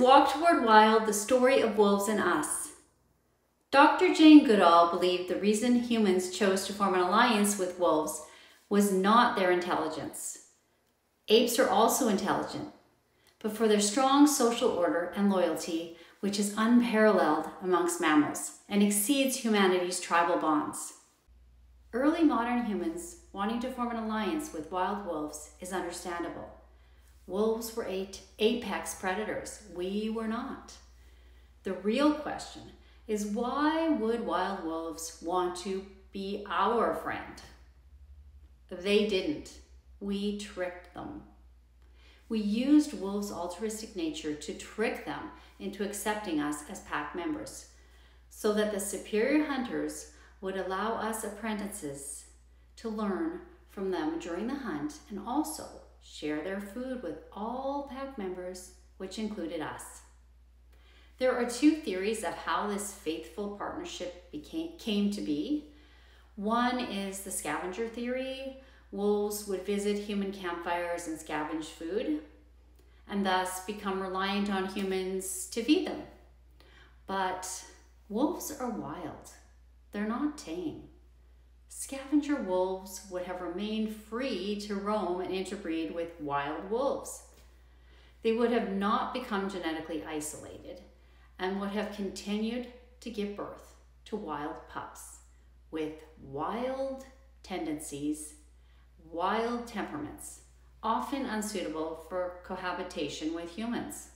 Walk Toward Wild The Story of Wolves and Us. Dr. Jane Goodall believed the reason humans chose to form an alliance with wolves was not their intelligence. Apes are also intelligent, but for their strong social order and loyalty, which is unparalleled amongst mammals and exceeds humanity's tribal bonds. Early modern humans wanting to form an alliance with wild wolves is understandable. Wolves were apex predators. We were not. The real question is why would wild wolves want to be our friend? They didn't. We tricked them. We used wolves' altruistic nature to trick them into accepting us as pack members so that the superior hunters would allow us apprentices to learn from them during the hunt and also share their food with all pack members, which included us. There are two theories of how this faithful partnership became, came to be. One is the scavenger theory. Wolves would visit human campfires and scavenge food, and thus become reliant on humans to feed them. But wolves are wild, they're not tame. Scavenger wolves would have remained free to roam and interbreed with wild wolves. They would have not become genetically isolated and would have continued to give birth to wild pups with wild tendencies, wild temperaments, often unsuitable for cohabitation with humans.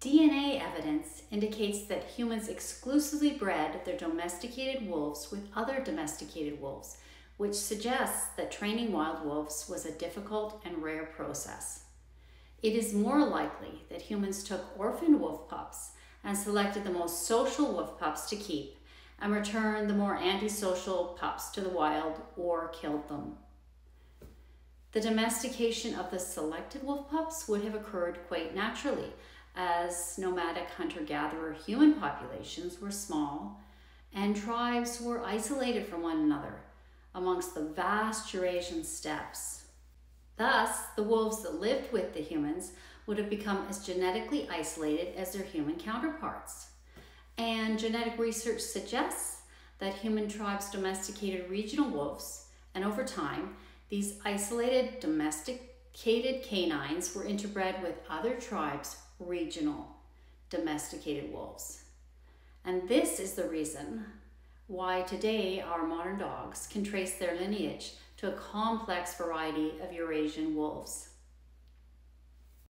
DNA evidence indicates that humans exclusively bred their domesticated wolves with other domesticated wolves, which suggests that training wild wolves was a difficult and rare process. It is more likely that humans took orphaned wolf pups and selected the most social wolf pups to keep and returned the more antisocial pups to the wild or killed them. The domestication of the selected wolf pups would have occurred quite naturally as nomadic hunter-gatherer human populations were small and tribes were isolated from one another amongst the vast Eurasian steppes. Thus, the wolves that lived with the humans would have become as genetically isolated as their human counterparts. And genetic research suggests that human tribes domesticated regional wolves, and over time, these isolated domesticated canines were interbred with other tribes' regional domesticated wolves. And this is the reason why today our modern dogs can trace their lineage to a complex variety of Eurasian wolves.